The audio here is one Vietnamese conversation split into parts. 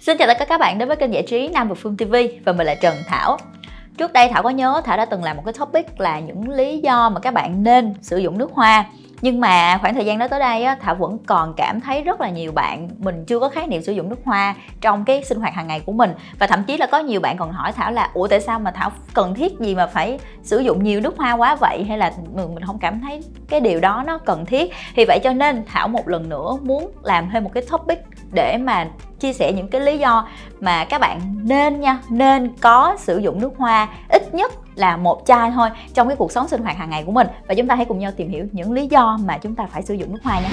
Xin chào tất cả các bạn đến với kênh giải trí Nam và Phương TV và mình là Trần Thảo. Trước đây Thảo có nhớ Thảo đã từng làm một cái topic là những lý do mà các bạn nên sử dụng nước hoa. Nhưng mà khoảng thời gian đó tới đây á, thảo vẫn còn cảm thấy rất là nhiều bạn mình chưa có khái niệm sử dụng nước hoa trong cái sinh hoạt hàng ngày của mình. Và thậm chí là có nhiều bạn còn hỏi thảo là ủa tại sao mà thảo cần thiết gì mà phải sử dụng nhiều nước hoa quá vậy? Hay là mình không cảm thấy cái điều đó nó cần thiết. Thì vậy cho nên thảo một lần nữa muốn làm thêm một cái topic để mà chia sẻ những cái lý do mà các bạn nên nha, nên có sử dụng nước hoa ít nhất là một chai thôi trong cái cuộc sống sinh hoạt hàng ngày của mình. Và chúng ta hãy cùng nhau tìm hiểu những lý do mà chúng ta phải sử dụng nước hoa nhé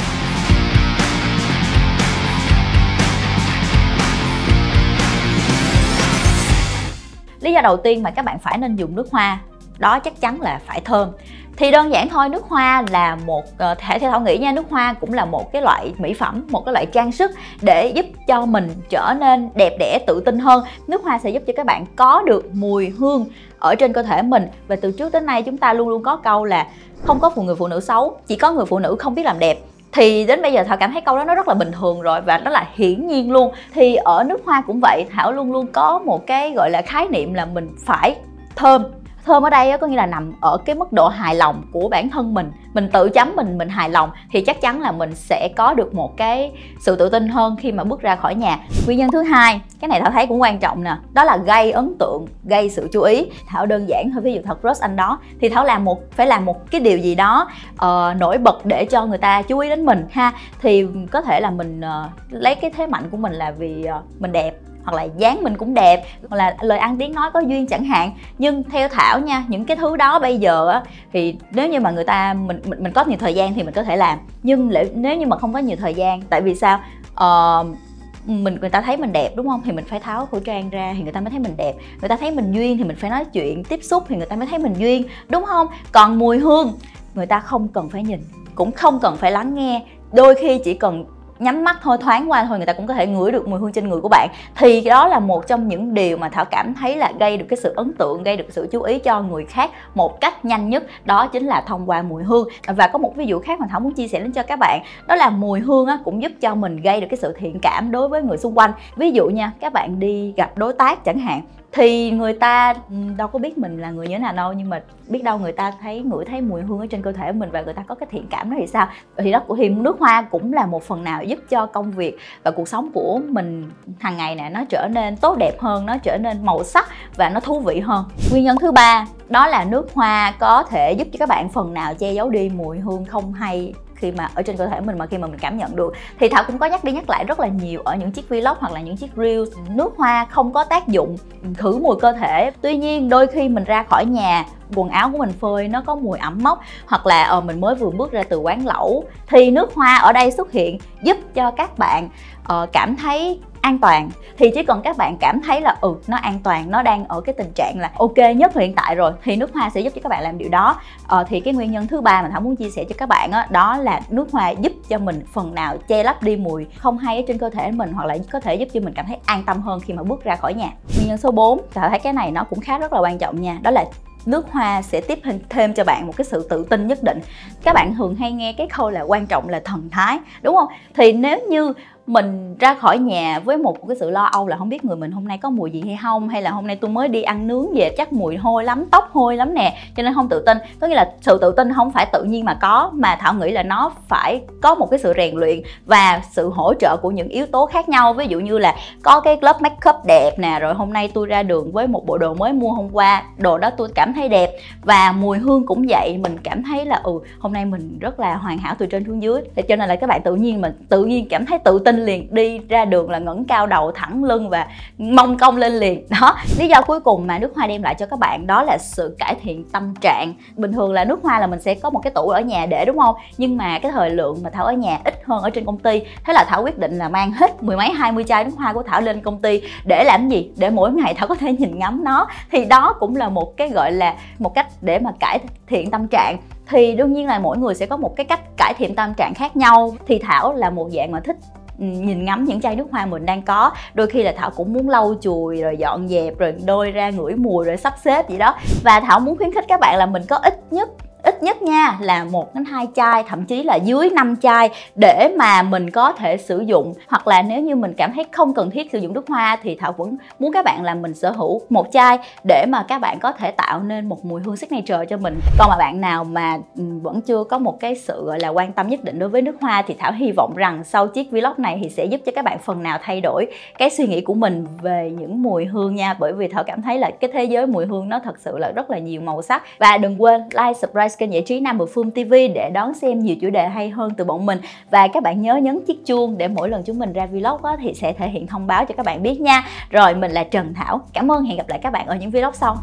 lý do đầu tiên mà các bạn phải nên dùng nước hoa đó chắc chắn là phải thơm thì đơn giản thôi, nước hoa là một ờ, thể theo thảo nghĩ nha, nước hoa cũng là một cái loại mỹ phẩm, một cái loại trang sức để giúp cho mình trở nên đẹp đẽ, tự tin hơn. Nước hoa sẽ giúp cho các bạn có được mùi hương ở trên cơ thể mình. Và từ trước đến nay chúng ta luôn luôn có câu là không có phụ người phụ nữ xấu, chỉ có người phụ nữ không biết làm đẹp. Thì đến bây giờ thảo cảm thấy câu đó nó rất là bình thường rồi và nó là hiển nhiên luôn. Thì ở nước hoa cũng vậy, thảo luôn luôn có một cái gọi là khái niệm là mình phải thơm thơm ở đây có nghĩa là nằm ở cái mức độ hài lòng của bản thân mình. Mình tự chấm mình mình hài lòng thì chắc chắn là mình sẽ có được một cái sự tự tin hơn khi mà bước ra khỏi nhà. Nguyên nhân thứ hai cái này thảo thấy cũng quan trọng nè đó là gây ấn tượng gây sự chú ý. Thảo đơn giản thôi ví dụ thật crush anh đó thì thảo làm một phải làm một cái điều gì đó uh, nổi bật để cho người ta chú ý đến mình ha. Thì có thể là mình uh, lấy cái thế mạnh của mình là vì uh, mình đẹp hoặc là dáng mình cũng đẹp hoặc là lời ăn tiếng nói có duyên chẳng hạn. Nhưng theo thảo nha những cái thứ đó bây giờ á thì nếu như mà người ta mình mình, mình có nhiều thời gian thì mình có thể làm. Nhưng nếu như mà không có nhiều thời gian tại vì sao? Uh, mình người ta thấy mình đẹp đúng không? Thì mình phải tháo khẩu trang ra thì người ta mới thấy mình đẹp. Người ta thấy mình duyên thì mình phải nói chuyện tiếp xúc thì người ta mới thấy mình duyên đúng không? Còn mùi hương người ta không cần phải nhìn cũng không cần phải lắng nghe. Đôi khi chỉ cần nhắm mắt thôi thoáng qua thôi người ta cũng có thể ngửi được mùi hương trên người của bạn. Thì đó là một trong những điều mà thảo cảm thấy là gây được cái sự ấn tượng gây được sự chú ý cho người khác một cách nhanh nhất đó chính là thông qua mùi hương. Và có một ví dụ khác mà thảo muốn chia sẻ đến cho các bạn đó là mùi hương á, cũng giúp cho mình gây được cái sự thiện cảm đối với người xung quanh. Ví dụ nha các bạn đi gặp đối tác chẳng hạn thì người ta đâu có biết mình là người như thế nào đâu, nhưng mà biết đâu người ta thấy, ngửi thấy mùi hương ở trên cơ thể mình và người ta có cái thiện cảm đó thì sao? Thì đó thì nước hoa cũng là một phần nào giúp cho công việc và cuộc sống của mình hàng ngày nè, nó trở nên tốt đẹp hơn, nó trở nên màu sắc và nó thú vị hơn. Nguyên nhân thứ ba, đó là nước hoa có thể giúp cho các bạn phần nào che giấu đi mùi hương không hay khi mà ở trên cơ thể mình mà khi mà mình cảm nhận được. Thì thảo cũng có nhắc đi nhắc lại rất là nhiều ở những chiếc vlog hoặc là những chiếc reels nước hoa không có tác dụng khử mùi cơ thể. Tuy nhiên đôi khi mình ra khỏi nhà quần áo của mình phơi nó có mùi ẩm mốc hoặc là ờ, mình mới vừa bước ra từ quán lẩu thì nước hoa ở đây xuất hiện giúp cho các bạn uh, cảm thấy an toàn thì chỉ cần các bạn cảm thấy là ừ nó an toàn nó đang ở cái tình trạng là ok nhất hiện tại rồi thì nước hoa sẽ giúp cho các bạn làm điều đó. Ờ, thì cái nguyên nhân thứ ba mà thảo muốn chia sẻ cho các bạn đó, đó là nước hoa giúp cho mình phần nào che lấp đi mùi không hay ở trên cơ thể mình hoặc là có thể giúp cho mình cảm thấy an tâm hơn khi mà bước ra khỏi nhà. Nguyên nhân số 4 thảo thấy cái này nó cũng khá rất là quan trọng nha đó là nước hoa sẽ tiếp thêm cho bạn một cái sự tự tin nhất định. Các bạn thường hay nghe cái câu là quan trọng là thần thái đúng không? Thì nếu như mình ra khỏi nhà với một cái sự lo âu là không biết người mình hôm nay có mùi gì hay không, hay là hôm nay tôi mới đi ăn nướng về, chắc mùi hôi lắm, tóc hôi lắm nè, cho nên không tự tin. Có nghĩa là sự tự tin không phải tự nhiên mà có, mà thảo nghĩ là nó phải có một cái sự rèn luyện và sự hỗ trợ của những yếu tố khác nhau. Ví dụ như là có cái lớp make up đẹp nè, rồi hôm nay tôi ra đường với một bộ đồ mới mua hôm qua, đồ đó tôi cảm thấy đẹp và mùi hương cũng vậy. Mình cảm thấy là ừ hôm nay mình rất là hoàn hảo từ trên xuống dưới. Để cho nên là các bạn tự nhiên mình tự nhiên cảm thấy tự tin lên liền, đi ra đường là ngẩng cao đầu thẳng lưng và mông cong lên liền. Đó, lý do cuối cùng mà nước hoa đem lại cho các bạn đó là sự cải thiện tâm trạng. Bình thường là nước hoa là mình sẽ có một cái tủ ở nhà để, đúng không? Nhưng mà cái thời lượng mà thảo ở nhà ít hơn ở trên công ty. Thế là thảo quyết định là mang hết mười mấy, hai mươi chai nước hoa của thảo lên công ty để làm gì? Để mỗi ngày thảo có thể nhìn ngắm nó. Thì đó cũng là một cái, gọi là, một cách để mà cải thiện tâm trạng. Thì đương nhiên là mỗi người sẽ có một cái cách cải thiện tâm trạng khác nhau. Thì thảo là một dạng mà thích Ừ, nhìn ngắm những chai nước hoa mình đang có. Đôi khi là thảo cũng muốn lau chùi, rồi dọn dẹp, rồi đôi ra ngửi mùi, rồi sắp xếp gì đó. Và thảo muốn khuyến khích các bạn là mình có ít nhất ít nhất nha, là một đến hai chai, thậm chí là dưới 5 chai để mà mình có thể sử dụng. Hoặc là nếu như mình cảm thấy không cần thiết sử dụng nước hoa thì thảo vẫn muốn các bạn là mình sở hữu một chai để mà các bạn có thể tạo nên một mùi hương signature cho mình. Còn mà bạn nào mà vẫn chưa có một cái sự, gọi là, quan tâm nhất định đối với nước hoa thì thảo hy vọng rằng sau chiếc vlog này thì sẽ giúp cho các bạn phần nào thay đổi cái suy nghĩ của mình về những mùi hương nha. Bởi vì thảo cảm thấy là cái thế giới mùi hương nó thật sự là rất là nhiều màu sắc. Và đừng quên like, subscribe kênh giải trí Nam bộ Phương TV để đón xem nhiều chủ đề hay hơn từ bọn mình. Và các bạn nhớ nhấn chiếc chuông để mỗi lần chúng mình ra vlog á, thì sẽ thể hiện thông báo cho các bạn biết nha. Rồi mình là Trần Thảo. Cảm ơn hẹn gặp lại các bạn ở những vlog sau.